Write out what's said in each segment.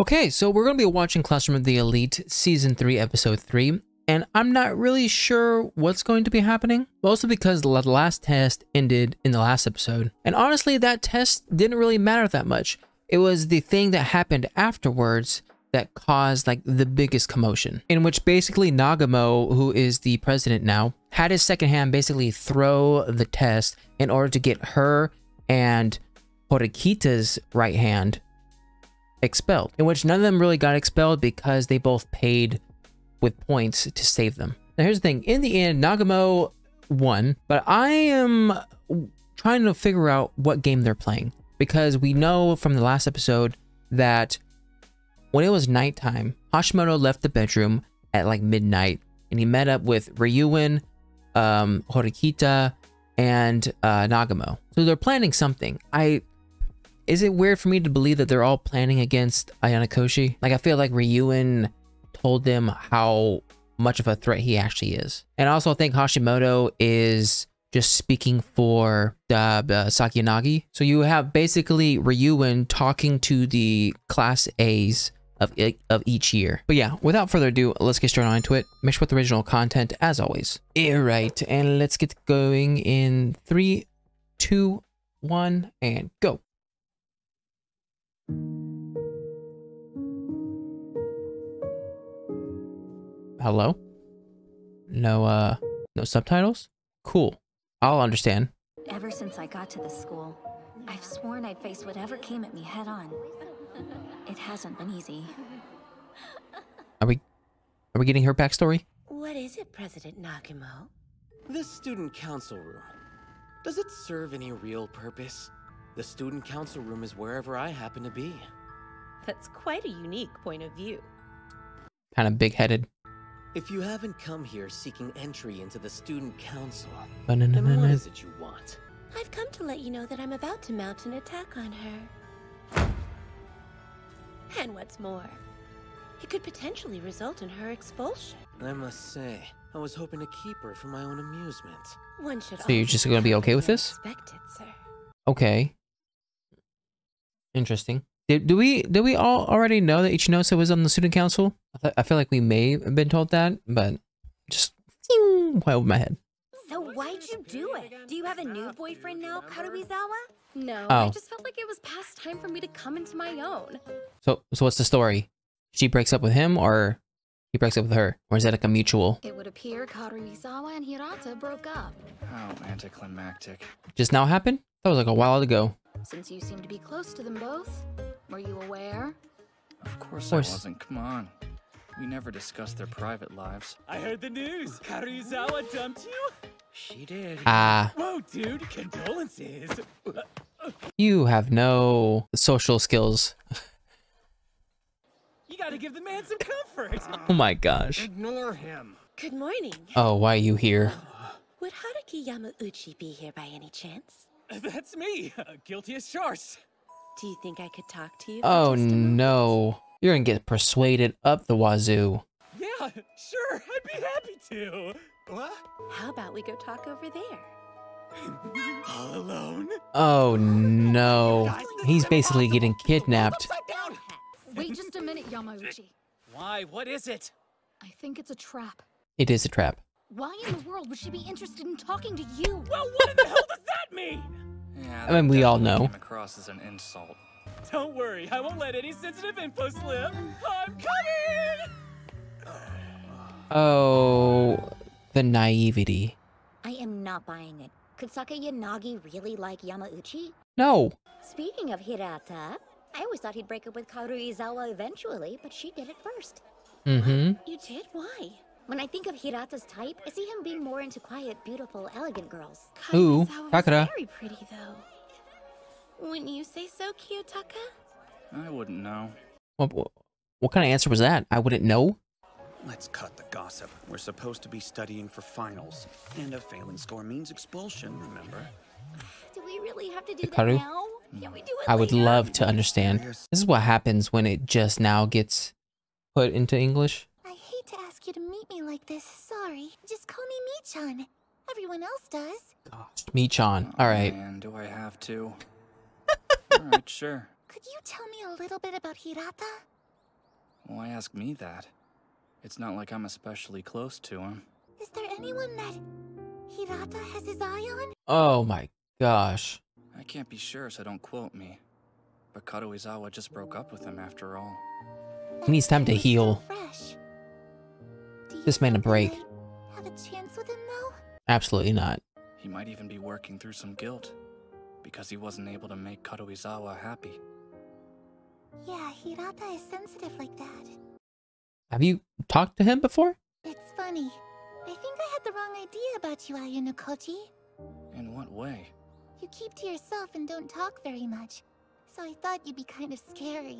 Okay, so we're going to be watching Classroom of the Elite Season 3, Episode 3, and I'm not really sure what's going to be happening, mostly because the last test ended in the last episode. And honestly, that test didn't really matter that much. It was the thing that happened afterwards that caused like the biggest commotion, in which basically Nagamo, who is the president now, had his second hand basically throw the test in order to get her and Horikita's right hand expelled, in which none of them really got expelled because they both paid with points to save them. Now, here's the thing in the end, Nagamo won, but I am trying to figure out what game they're playing because we know from the last episode that when it was nighttime, Hashimoto left the bedroom at like midnight and he met up with Ryuen, um, Horikita, and uh, Nagamo. So they're planning something. I is it weird for me to believe that they're all planning against Ayanokoshi? Like, I feel like Ryuen told them how much of a threat he actually is. And I also think Hashimoto is just speaking for uh, uh. So you have basically Ryuen talking to the class A's of, of each year. But yeah, without further ado, let's get straight on into it. Sure with original content as always. Alright, and let's get going in three, two, one, and go. Hello? No, uh, no subtitles? Cool. I'll understand. Ever since I got to the school, I've sworn I'd face whatever came at me head on. It hasn't been easy. Are we, are we getting her backstory? What is it, President Nagumo? This student council room. Does it serve any real purpose? The student council room is wherever I happen to be. That's quite a unique point of view. Kind of big-headed. If you haven't come here seeking entry into the student council, then what is it you want? I've come to let you know that I'm about to mount an attack on her. And what's more, it could potentially result in her expulsion. I must say, I was hoping to keep her for my own amusement. One should so you're just going to be okay with this? Expected, sir. Okay. Interesting. Did, do we do we all already know that Ichinose was on the student council? I, I feel like we may have been told that, but just why over my head. So why'd you do it? Do you have a new boyfriend now, Karuizawa? No, Oh. I just felt like it was past time for me to come into my own. So so what's the story? She breaks up with him, or he breaks up with her, or is that like a mutual? It would appear Karuizawa and Hirata broke up. How anticlimactic. Just now happened? That was like a while ago. Since you seem to be close to them both, were you aware? Of course, course. I wasn't. Come on. We never discussed their private lives. I heard the news. Karuizawa dumped you? She did. Ah, Whoa, dude, condolences. you have no social skills. You gotta give the man some comfort. Oh my gosh. Ignore him. Good morning. Oh, why are you here? Would Haruki Yamauchi be here by any chance? That's me, uh, guilty as charged. Do you think I could talk to you? Oh just a moment? no. You're gonna get persuaded up the wazoo. Yeah, sure, I'd be happy to. What? How about we go talk over there? All alone? Oh no. He's basically getting kidnapped. Upside down. Wait just a minute, Yamauchi. Why? What is it? I think it's a trap. It is a trap. Why in the world would she be interested in talking to you? Well, what in the hell does that mean? Yeah, I mean, we all definitely know. Came across as an insult. Don't worry, I won't let any sensitive info slip. I'm coming! Oh, the naivety. I am not buying it. Could Sakayanagi really like Yamauchi? No. Speaking of Hirata, I always thought he'd break up with Karuizawa eventually, but she did it first. Mm-hmm. You did? Why? When I think of Hirata's type, I see him being more into quiet, beautiful, elegant girls. Ooh, Karuizawa was Sakura. very pretty, though. Wouldn't you say so, Kiyotaka? I wouldn't know. What, what, what kind of answer was that? I wouldn't know. Let's cut the gossip. We're supposed to be studying for finals. And a failing score means expulsion, remember? Do we really have to do that now? Can we do it I would later? love to understand. This is what happens when it just now gets put into English. I hate to ask you to meet me like this. Sorry. Just call me Michan. Everyone else does. Gosh, Michan. Oh, All right. And do I have to? Alright, sure. Could you tell me a little bit about Hirata? Why ask me that? It's not like I'm especially close to him. Is there anyone that Hirata has his eye on? Oh my gosh. I can't be sure, so don't quote me. But Karuizawa just broke up with him after all. He needs time to heal. fresh. Do you This man a break. Have a chance with him though? Absolutely not. He might even be working through some guilt because he wasn't able to make Karuizawa happy. Yeah, Hirata is sensitive like that. Have you talked to him before? It's funny. I think I had the wrong idea about you, Ayanokoji. In what way? You keep to yourself and don't talk very much. So I thought you'd be kind of scary.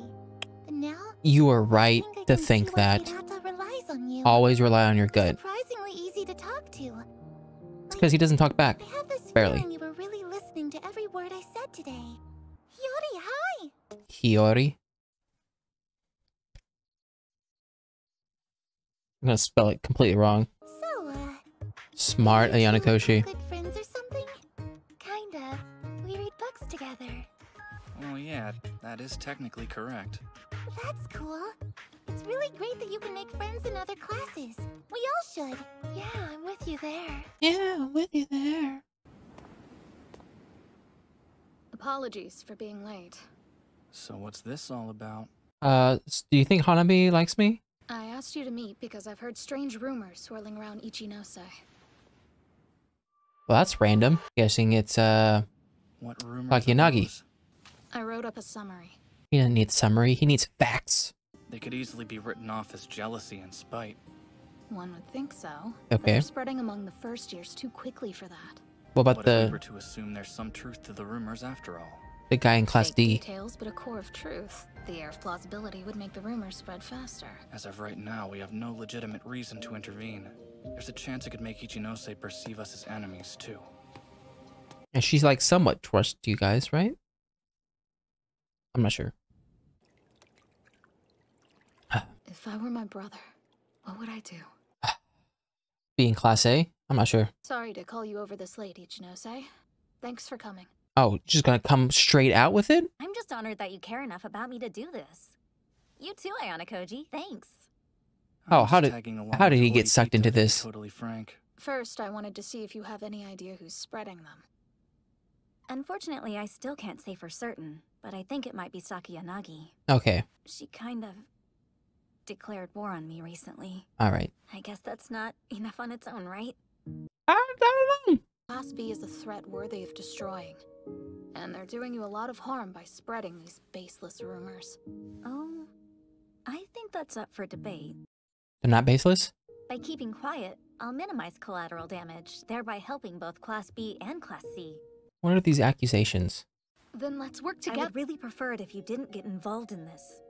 But now, You are I right think I to think that. Relies on you. Always rely on your You're gut. Surprisingly easy to talk to. It's because he doesn't talk back. I have this Barely. Word I said today. Hiyori, hi! Hiyori. I'm gonna spell it completely wrong. So, uh... Smart you two Ayana Koshi. Good friends or something? Kinda. We read books together. Oh yeah, that is technically correct. That's cool. It's really great that you can make friends in other classes. We all should. Yeah, I'm with you there. Yeah, I'm with you there. Apologies for being late. So what's this all about? Uh, do you think Hanabi likes me? I asked you to meet because I've heard strange rumors swirling around Ichinose. Well, that's random. Guessing it's, uh, What rumors? Takiyanagi. I wrote up a summary. he doesn't need summary. He needs facts. They could easily be written off as jealousy and spite. One would think so. But Okay. they're spreading among the first years too quickly for that. What about what if we the were to assume there's some truth to the rumors after all? the guy in class Fake D? details, but a core of truth. The air of plausibility would make the rumors spread faster. As of right now, we have no legitimate reason to intervene. There's a chance it could make Ichinose perceive us as enemies, too. And she's like somewhat trust you guys, right? I'm not sure. If I were my brother, what would I do? Being class A? I'm not sure. Sorry to call you over this late, Ichinose. Eh? Thanks for coming. Oh, just gonna come straight out with it? I'm just honored that you care enough about me to do this. You too, Ayanokoji. Thanks. I'm Oh, how did- how did he get sucked into this? Totally frank. First, I wanted to see if you have any idea who's spreading them. Unfortunately, I still can't say for certain, but I think it might be Sakayanagi. Okay. She kind of declared war on me recently. Alright. I guess that's not enough on its own, right? I, I don't know. Class B is a threat worthy of destroying. And they're doing you a lot of harm by spreading these baseless rumors. Oh, I think that's up for debate. They're not baseless? By keeping quiet, I'll minimize collateral damage, thereby helping both Class B and Class C. What are these accusations? Then let's work together. I would really prefer it if you didn't get involved in this.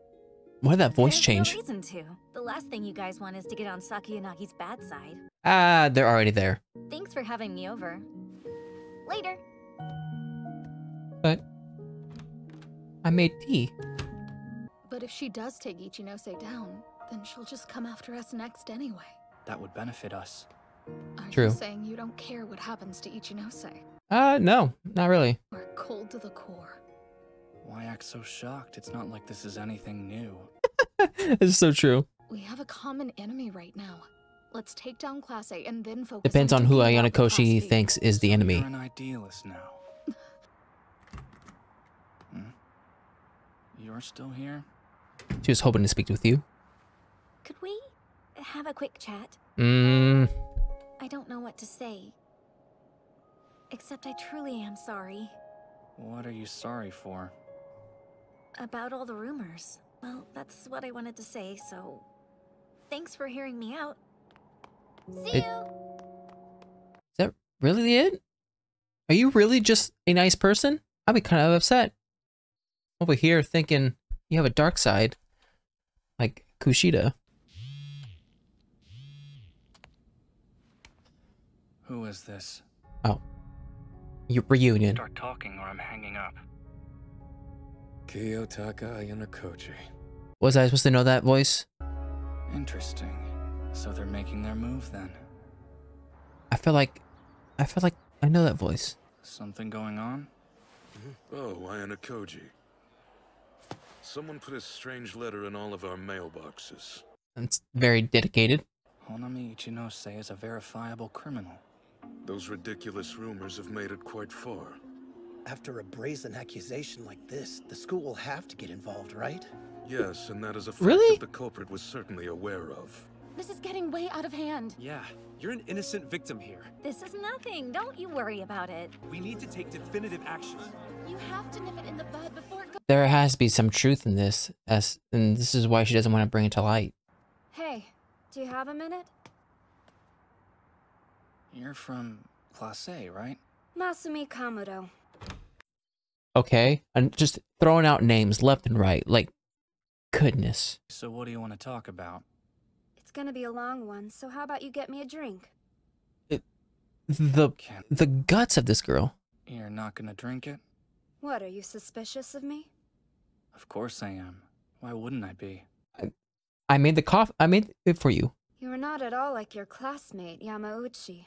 Why did that voice There's change? No reason to. The last thing you guys want is to get on Sakayanagi's bad side. Ah, they're already there. Thanks for having me over. Later. But I made tea. But if she does take Ichinose down, then she'll just come after us next anyway. That would benefit us. Are True. you saying you don't care what happens to Ichinose? Uh, no, not really. We're cold to the core. Why act so shocked? It's not like this is anything new. it's so true. We have a common enemy right now. Let's take down Class A and then focus Depends on who Ayana out Koshi thinks is the enemy. You're an idealist now. hmm? You're still here? She was hoping to speak with you. Could we have a quick chat? Mmm. I don't know what to say. Except I truly am sorry What are you sorry for? About all the rumors. Well, that's what I wanted to say, so thanks for hearing me out. See It- you. Is that really it? Are you really just a nice person? I'd be kind of upset. Over here thinking you have a dark side. Like Kushida. Who is this? Oh. Your reunion. Start talking or I'm hanging up. Kiyotaka Ayana Was I supposed to know that voice? Interesting. So they're making their move then. I feel like I feel like I know that voice. Something going on? Mm-hmm. Oh, Ayanokoji. Someone put a strange letter in all of our mailboxes. That's very dedicated. Honami Ichinose is a verifiable criminal. Those ridiculous rumors have made it quite far. After a brazen accusation like this, the school will have to get involved, right? Yes, and that is a fact Really? that the culprit was certainly aware of. This is getting way out of hand. Yeah, you're an innocent victim here. This is nothing. Don't you worry about it. We need to take definitive action. You have to nip it in the bud before it goes. There has to be some truth in this, as and this is why she doesn't want to bring it to light. Hey, do you have a minute? You're from Class A, right? Masumi Kamuro. Okay, and just throwing out names left and right, like goodness. So what do you want to talk about? It's gonna be a long one, so how about you get me a drink? The Can't. the guts of this girl. You're not gonna drink it? What, are you suspicious of me? Of course I am. Why wouldn't I be? I made the coffee. I made it for you. You are not at all like your classmate, Yamauchi.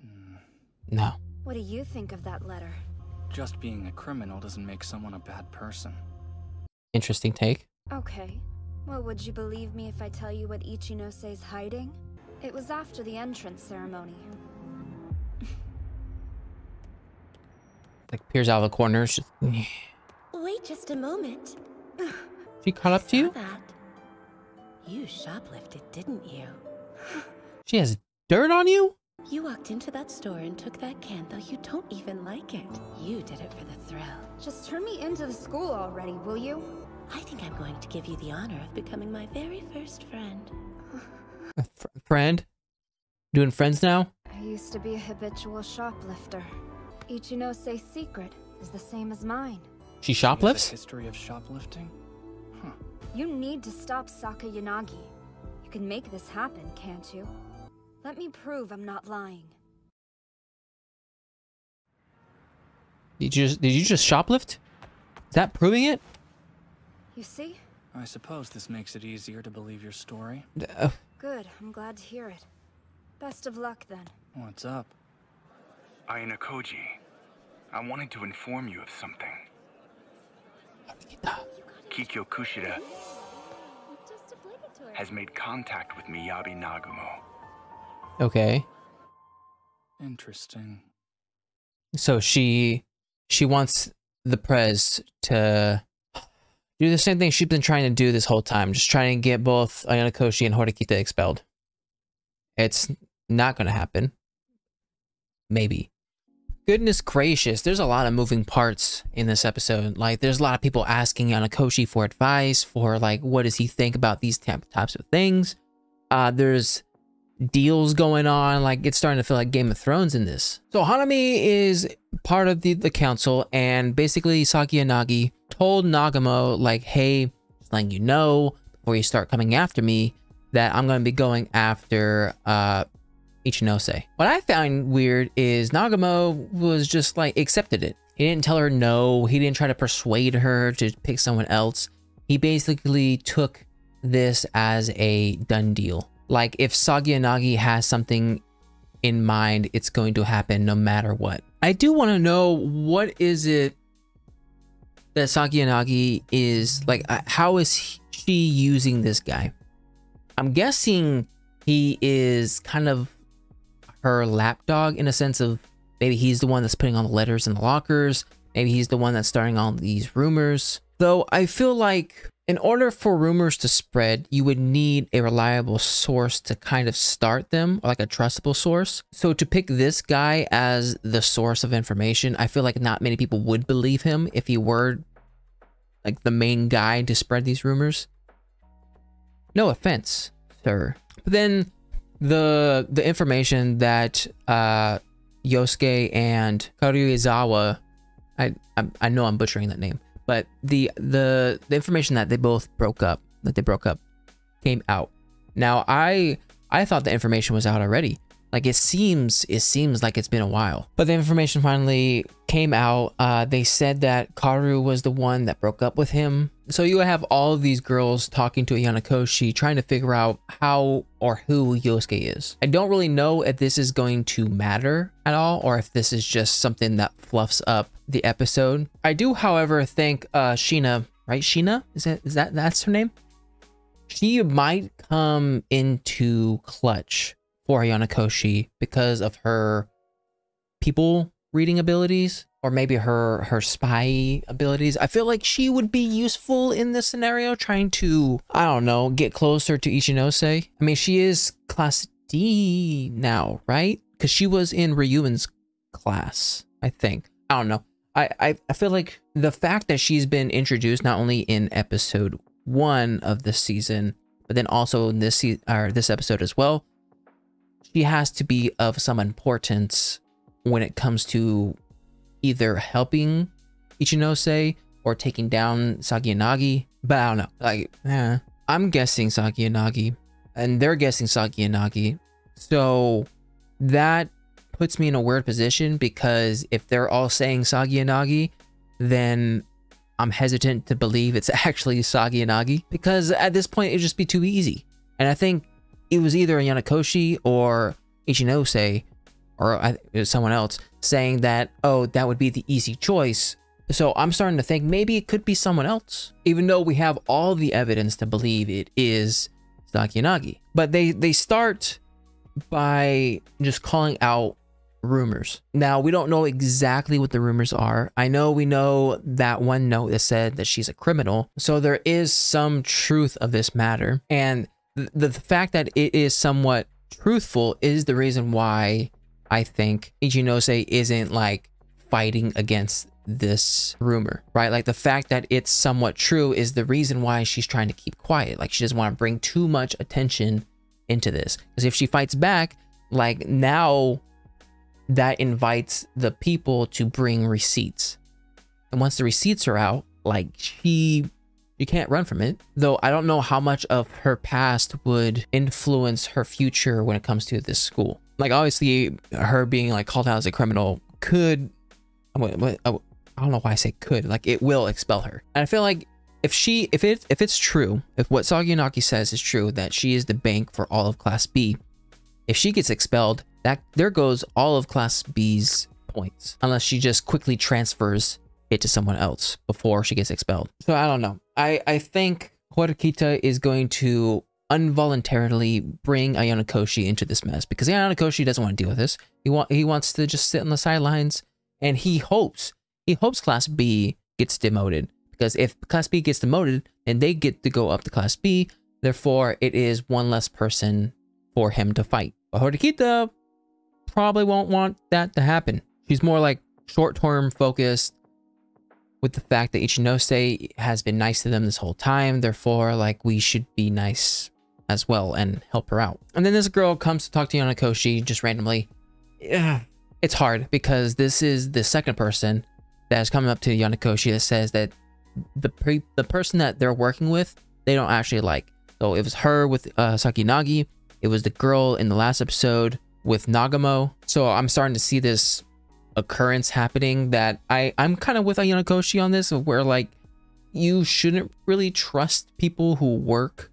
Hmm. No. What do you think of that letter? Just being a criminal doesn't make someone a bad person. Interesting take. Okay. Well, would you believe me if I tell you what Ichinose hiding? It was after the entrance ceremony. Like peers out of the corner. Wait just a moment. she caught up to you. that. You shoplifted, didn't you? She has dirt on you. You walked into that store and took that can, though you don't even like it. You did it for the thrill. Just turn me into the school already, will you? I think I'm going to give you the honor of becoming my very first friend. A fr- friend. Doing friends now. I used to be a habitual shoplifter. Ichinose's secret is the same as mine. She He has a shoplifts. history of shoplifting? Huh. You need to stop Sakayanagi. You can make this happen, can't you? Let me prove I'm not lying. Did you just, did you just shoplift? Is that proving it? You see? I suppose this makes it easier to believe your story. Uh, Good, I'm glad to hear it. Best of luck then. What's up? Ayanokoji, I wanted to inform you of something. Kikyo Kushida has made contact with Miyabi Nagumo. Okay. Interesting. So she she wants the prez to do the same thing she's been trying to do this whole time, just trying to get both Ayana Koshi and Horikita expelled. It's not going to happen. Maybe. Goodness gracious, there's a lot of moving parts in this episode. Like, there's a lot of people asking Yanakoshi for advice, for like, what does he think about these types of things? Uh, there's deals going on. Like it's starting to feel like Game of Thrones in this. So Hanami is part of the, the council and basically Saki and Nagi told Nagamo like, hey, just letting you know before you start coming after me that I'm going to be going after uh, Ichinose. What I found weird is Nagamo was just like accepted it. He didn't tell her no. He didn't try to persuade her to pick someone else. He basically took this as a done deal. Like if Sagiyanagi has something in mind, it's going to happen no matter what. I do want to know what is it that Sagiyanagi is like uh, how is he- she using this guy? I'm guessing he is kind of her lapdog in a sense of maybe he's the one that's putting all the letters in the lockers, maybe he's the one that's starting all these rumors. Though I feel like in order for rumors to spread, you would need a reliable source to kind of start them, like a trustable source. So to pick this guy as the source of information, I feel like not many people would believe him if he were like the main guy to spread these rumors. No offense, sir. But then the the information that uh Yosuke and Karuizawa I, I I know I'm butchering that name, but the the the information that they both broke up, that they broke up came out. Now I I thought the information was out already. Like it seems it seems like it's been a while. But the information finally came out. Uh they said that Karu was the one that broke up with him. So you have all of these girls talking to Yanakoshi trying to figure out how or who Yosuke is. I don't really know if this is going to matter at all or if this is just something that fluffs up the episode. I do, however, think uh, Sheena right? Sheena is that is that that's her name? She might come into clutch for Ayano Koshi because of her people reading abilities or maybe her her spy abilities. I feel like she would be useful in this scenario trying to I don't know, get closer to Ichinose. I mean, she is class D now, right? Cuz she was in Ryuin's class, I think. I don't know. I, I I feel like the fact that she's been introduced not only in episode 1 of the season, but then also in this se- or this episode as well, she has to be of some importance when it comes to either helping Ichinose or taking down Sagiyanagi. But I don't know. Like, eh, I'm guessing Sagiyanagi, and they're guessing Sagiyanagi. So that puts me in a weird position because if they're all saying Sagiyanagi, then I'm hesitant to believe it's actually Sagiyanagi because at this point it'd just be too easy. And I think it was either Yanakoshi or Ichinose or someone else saying that, oh, that would be the easy choice. So I'm starting to think maybe it could be someone else, even though we have all the evidence to believe it is Sakiyanagi. But they, they start by just calling out rumors. Now, we don't know exactly what the rumors are. I know we know that one note that said that she's a criminal. So there is some truth of this matter. And the, the fact that it is somewhat truthful is the reason why I think Ichinose isn't like fighting against this rumor, right? Like the fact that it's somewhat true is the reason why she's trying to keep quiet. Like she doesn't want to bring too much attention into this. Because if she fights back, like now that invites the people to bring receipts. And once the receipts are out, like she you can't run from it. Though I don't know how much of her past would influence her future when it comes to this school. Like obviously her being like called out as a criminal could oh, I don't know why I say could, like it will expel her. And I feel like if she if it if it's true, if what Sagiyanagi says is true that she is the bank for all of class B, if she gets expelled, that there goes all of class B's points unless she just quickly transfers it to someone else before she gets expelled. So I don't know. I I think Horikita is going to involuntarily bring Ayano Koshi into this mess because Ayano Koshi doesn't want to deal with this. He want he wants to just sit on the sidelines and he hopes he hopes class B gets demoted because if class B gets demoted and they get to go up to class B therefore it is one less person for him to fight but Horikita probably won't want that to happen she's more like short-term focused with the fact that Ichinose has been nice to them this whole time therefore like we should be nice as well and help her out and then this girl comes to talk to Yanakoshi just randomly yeah it's hard because this is the second person that is coming up to Yonakoshi that says that the the person that they're working with they don't actually like. So it was her with uh, Sakinagi. It was the girl in the last episode with Nagamo. So I'm starting to see this occurrence happening that I I'm kind of with Ayano on this where like you shouldn't really trust people who work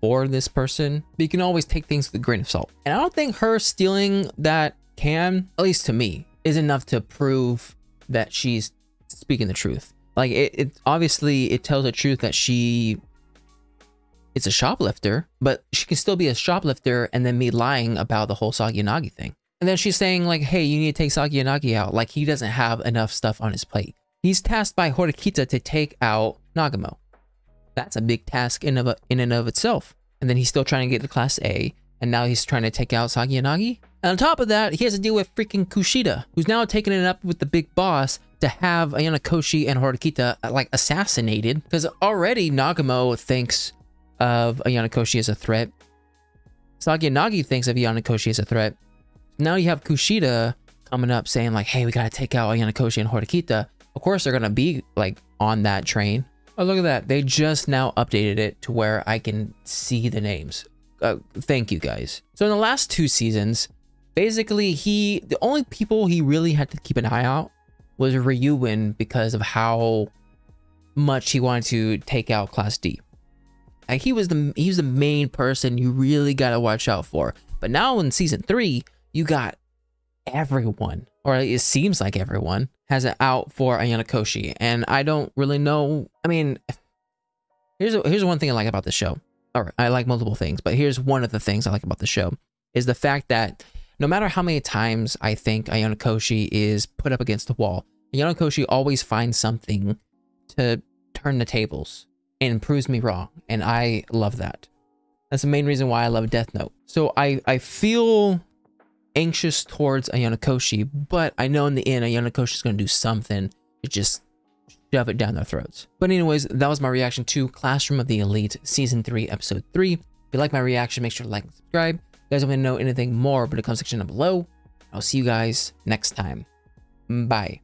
for this person. But you can always take things with a grain of salt. And I don't think her stealing that can, at least to me, is enough to prove that she's speaking the truth. Like it, it obviously it tells the truth that she it's a shoplifter, but she can still be a shoplifter and then me lying about the whole Sagiyanagi thing. And then she's saying like, hey, you need to take Sagiyanagi out. Like he doesn't have enough stuff on his plate. He's tasked by Horikita to take out Nagamo. That's a big task in of in and of itself. And then he's still trying to get to class A, and now he's trying to take out Sagiyanagi. And on top of that, he has to deal with freaking Kushida, who's now taking it up with the big boss to have Ayano Koshi and Horikita like assassinated. Because already Nagamo thinks of Ayano Koshi as a threat. Sagiyanagi thinks of Ayano Koshi as a threat. Now you have Kushida coming up saying like, hey, we gotta take out Ayano Koshi and Horikita. Of course, they're gonna be like on that train. Oh, look at that. They just now updated it to where I can see the names. Uh, thank you guys. So in the last two seasons, basically he the only people he really had to keep an eye out was Ryuin because of how much he wanted to take out Class D. He was the he was the main person you really gotta watch out for. But now in season three, you got everyone, or it seems like everyone, has it out for Ayano Koshi. And I don't really know. I mean, here's here's one thing I like about the show. Or I like multiple things, but here's one of the things I like about the show is the fact that no matter how many times I think Ayano Koshi is put up against the wall, Ayano Koshi always finds something to turn the tables and proves me wrong. And I love that. That's the main reason why I love Death Note. So I, I feel anxious towards Ayano Koshi, but I know in the end Ayano Koshi is going to do something to just shove it down their throats. But anyways, that was my reaction to Classroom of the Elite Season 3, Episode 3. If you like my reaction, make sure to like and subscribe. If you guys want to know anything more, but it comment section down below. I'll see you guys next time. Bye.